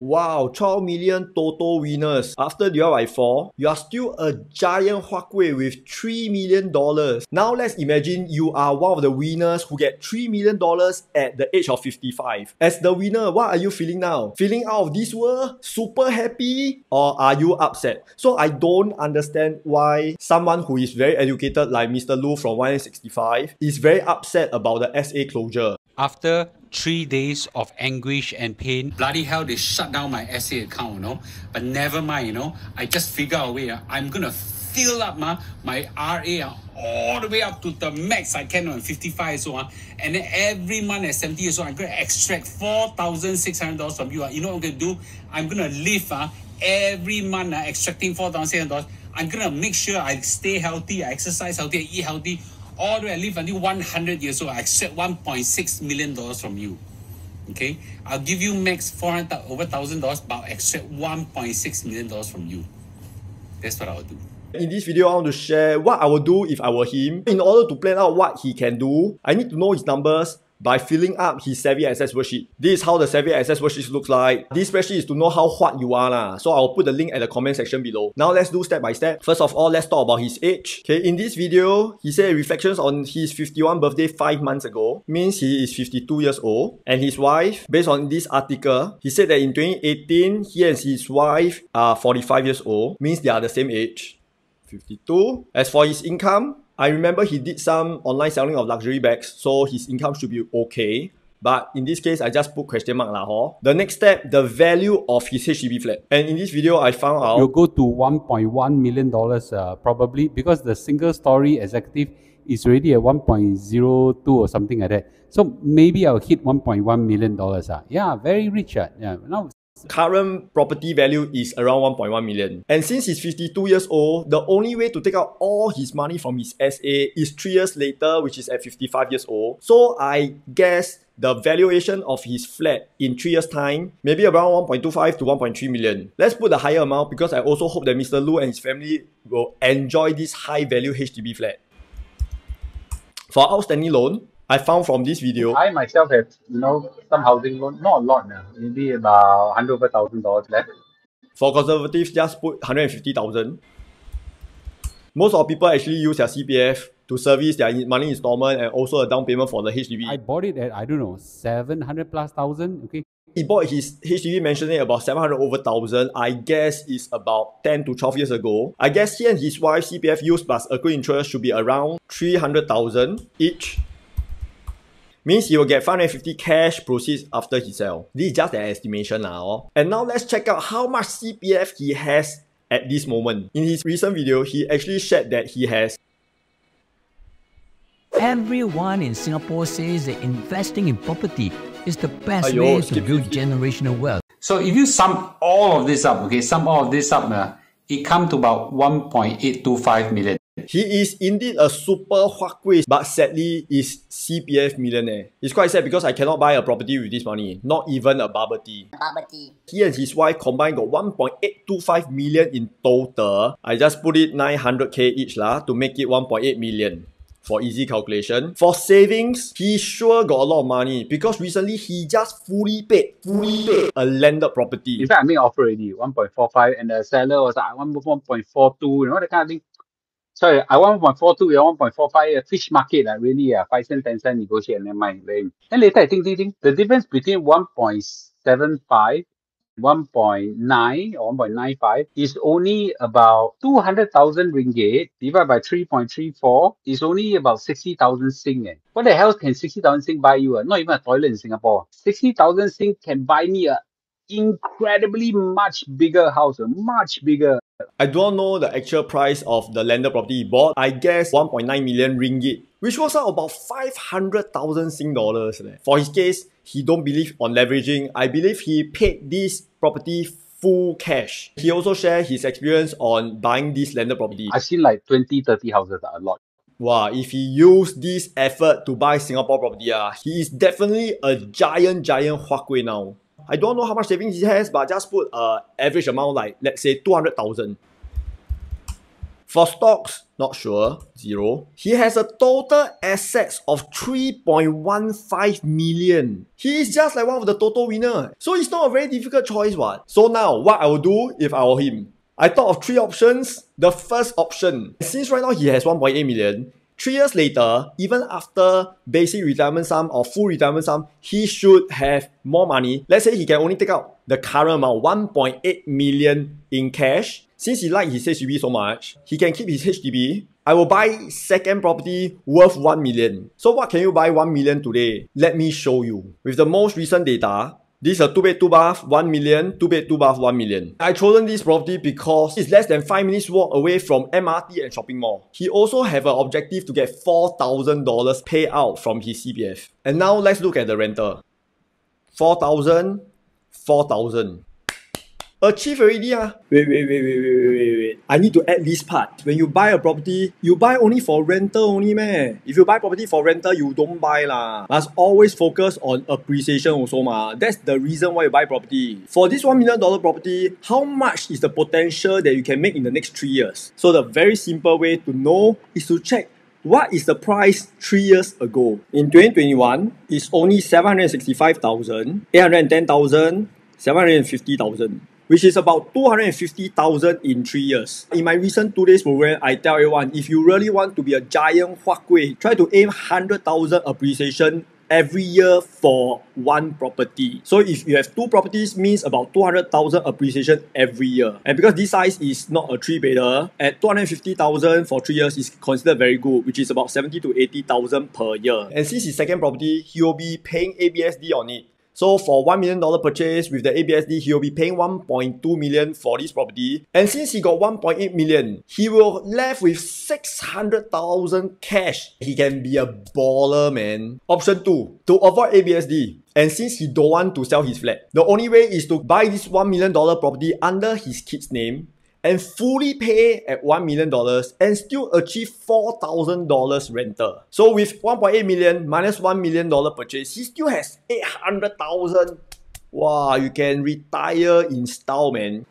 Wow, 12 million Toto winners. After divide by 4, you are still a giant Huakui with $3 million. Now let's imagine you are one of the winners who get $3 million at the age of 55. As the winner, what are you feeling now? Feeling out of this world? Super happy? Or are you upset? So I don't understand why someone who is very educated like Mr. Loo from 1M65 is very upset about the SA closure. After three days of anguish and pain. Bloody hell, they shut down my SA account, you know. But never mind, you know. I just figure out a way. Uh, I'm gonna fill up uh, my RA uh, all the way up to the max I can on 55 so on. And then every month at 70 years old, I'm gonna extract $4,600 from you. Uh. You know what I'm gonna do? I'm gonna live uh, every month uh, extracting $4,600. I'm gonna make sure I stay healthy, I exercise healthy, I eat healthy all the way I live until 100 years old, I accept 1.6 million dollars from you. Okay, I'll give you max 400 over thousand dollars, but I'll accept 1.6 million dollars from you. That's what I'll do. In this video, I want to share what I would do if I were him. In order to plan out what he can do, I need to know his numbers, by filling up his Savvy Assets worksheet. This is how the Savvy Assets worksheet looks like. This spreadsheet is to know how what you are lah. So I'll put the link at the comment section below. Now let's do step by step. First of all, let's talk about his age. Okay, in this video, he said reflections on his 51 birthday 5 months ago. Means he is 52 years old. And his wife, based on this article, he said that in 2018, he and his wife are 45 years old. Means they are the same age. 52. As for his income, I remember he did some online selling of luxury bags, so his income should be okay. But in this case, I just put question mark lah, ho. The next step, the value of his HDB flat. And in this video, I found out... You'll go to $1.1 million uh, probably because the single story executive is already at 1.02 or something like that. So maybe I'll hit $1.1 million. Uh. Yeah, very rich. Uh. Yeah. Now current property value is around 1.1 million. And since he's 52 years old, the only way to take out all his money from his SA is 3 years later, which is at 55 years old. So I guess the valuation of his flat in 3 years time, maybe around 1.25 to 1.3 million. Let's put the higher amount because I also hope that Mr. Loo and his family will enjoy this high value HDB flat. For outstanding loan, I found from this video. I myself have, you know, some housing loan, not a lot now, maybe about hundred over thousand dollars left. For conservatives, just put hundred and fifty thousand. Most of people actually use their CPF to service their money installment and also a down payment for the HDB. I bought it at I don't know seven hundred plus thousand. Okay. He bought his HDB mentioning about 700 over thousand. I guess it's about 10 to 12 years ago. I guess he and his wife CPF use plus accrued interest should be around 300,000 each means he will get 550 cash proceeds after he sell. This is just an estimation now. And now let's check out how much CPF he has at this moment. In his recent video, he actually shared that he has Everyone in Singapore says that investing in property is the best Ayo, way to build generational wealth. So if you sum all of this up, okay, sum all of this up, uh, it comes to about 1.825 million. He is indeed a super huakui, but sadly is CPF millionaire. It's quite sad because I cannot buy a property with this money, not even a bubble tea. Bubble tea. He and his wife combined got 1.825 million in total. I just put it 900k each lah to make it 1.8 million for easy calculation. For savings, he sure got a lot of money because recently he just fully paid, fully paid a landed property. In fact, I made offer already, 1.45 and the seller was like 1.42, you know, that kind of thing sorry, I want 1.42, you want 1.45, a fish market, uh, really, uh, 5 cent, 10 cent negotiate, never mind. Then, later I think, think, think, the difference between 1.75 1.9 or 1.95 is only about 200,000 ringgit divided by 3.34 is only about 60,000 sing. Eh. What the hell can 60,000 sing buy you? Uh? Not even a toilet in Singapore. 60,000 sing can buy me a incredibly much bigger house, much bigger. I don't know the actual price of the landed property he bought. I guess 1.9 million ringgit, which was about 500,000 Sing dollars. For his case, he don't believe on leveraging. I believe he paid this property full cash. He also shared his experience on buying this landed property. I've seen like 20, 30 houses, a lot. Wow, if he used this effort to buy Singapore property, uh, he is definitely a giant, giant Huakui now. I don't know how much savings he has, but just put a average amount like let's say 200,000. For stocks, not sure, zero. He has a total assets of 3.15 million. He is just like one of the Toto winner. So it's not a very difficult choice what. So now, what I will do if I were him? I thought of three options. The first option, since right now he has 1.8 million, Three years later, even after basic retirement sum or full retirement sum, he should have more money. Let's say he can only take out the current amount, 1.8 million in cash. Since he likes his HDB so much, he can keep his HDB. I will buy second property worth 1 million. So what can you buy 1 million today? Let me show you. With the most recent data, this is a 2 bed 2 bath 1 million, 2 bed 2 bath 1 million. I chosen this property because it's less than 5 minutes walk away from MRT and shopping mall. He also have an objective to get $4,000 payout from his CPF. And now let's look at the rental. 4,000, 4,000. Achieve already ah. Wait, wait, wait, wait, wait, wait, wait. I need to add this part. When you buy a property, you buy only for rental only man. If you buy property for rental, you don't buy lah. Must always focus on appreciation also ma. That's the reason why you buy property. For this one million dollar property, how much is the potential that you can make in the next three years? So the very simple way to know is to check what is the price three years ago? In 2021, it's only 765,000, 810,000, 750,000 which is about 250,000 in three years. In my recent two days program, I tell everyone, if you really want to be a giant huakui, try to aim 100,000 appreciation every year for one property. So if you have two properties, means about 200,000 appreciation every year. And because this size is not a three bedder, at 250,000 for three years is considered very good, which is about 70 to 80,000 per year. And since his second property, he will be paying ABSD on it. So for $1 million purchase with the ABSD, he'll be paying 1.2 million for this property. And since he got 1.8 million, he will left with 600,000 cash. He can be a baller, man. Option 2, to avoid ABSD. And since he don't want to sell his flat, the only way is to buy this $1 million property under his kid's name and fully pay at $1 million and still achieve $4,000 rental. So with 1.8 million minus $1 million purchase, he still has 800,000. Wow, you can retire in style, man.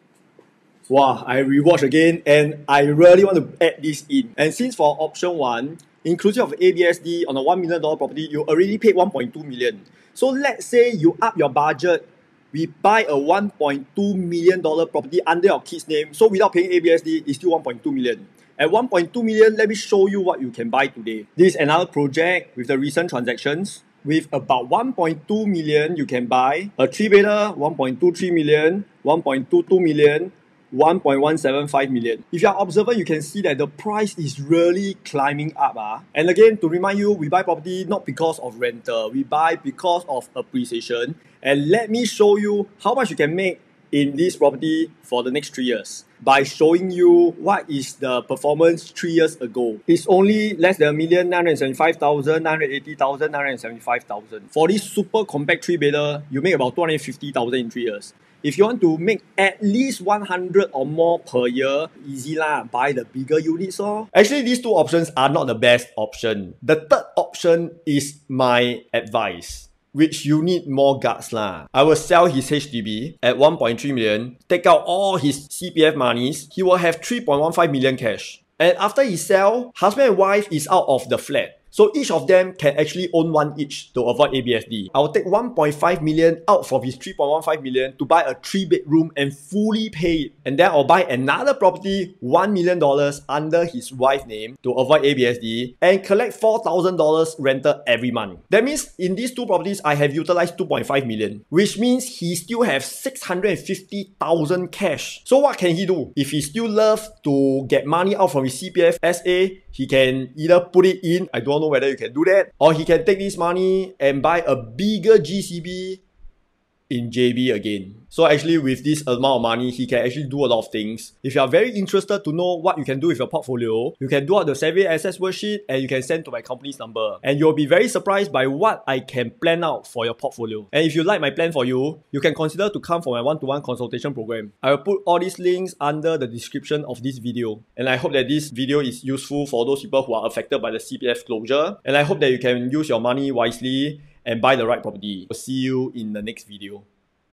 Wow, I rewatch again and I really want to add this in. And since for option 1, inclusive of ABSD on a $1 million property, you already paid 1.2 million. So let's say you up your budget we buy a 1.2 million dollar property under your kid's name. So without paying ABSD, it's still 1.2 million. At 1.2 million, let me show you what you can buy today. This is another project with the recent transactions. With about 1.2 million, you can buy a 3 bedder, 1.23 million, 1.22 million, 1.175 million. If you are observant, you can see that the price is really climbing up. Ah. And again, to remind you, we buy property not because of rental, we buy because of appreciation. And let me show you how much you can make in this property for the next three years by showing you what is the performance three years ago. It's only less than a million, 975,000, 980,000, 975,000. For this super compact three bedder, you make about 250,000 in three years. If you want to make at least 100 or more per year, easy lah, buy the bigger units or. Actually, these two options are not the best option. The third option is my advice which you need more guts lah. I will sell his HDB at 1.3 million, take out all his CPF monies, he will have 3.15 million cash. And after he sell, husband and wife is out of the flat. So each of them can actually own one each to avoid ABSD. I will take 1.5 million out from his 3.15 million to buy a three bedroom and fully pay it. And then I'll buy another property, $1 million under his wife's name to avoid ABSD and collect $4,000 rental every month. That means in these two properties, I have utilized 2.5 million, which means he still have 650,000 cash. So what can he do? If he still loves to get money out from his CPF SA, he can either put it in, I don't know whether you can do that, or he can take this money and buy a bigger GCB in JB again. So actually with this amount of money, he can actually do a lot of things. If you are very interested to know what you can do with your portfolio, you can do out the Savvy Assets worksheet and you can send to my company's number. And you'll be very surprised by what I can plan out for your portfolio. And if you like my plan for you, you can consider to come for my one-to-one -one consultation program. I will put all these links under the description of this video. And I hope that this video is useful for those people who are affected by the CPF closure. And I hope that you can use your money wisely and buy the right property. I'll see you in the next video.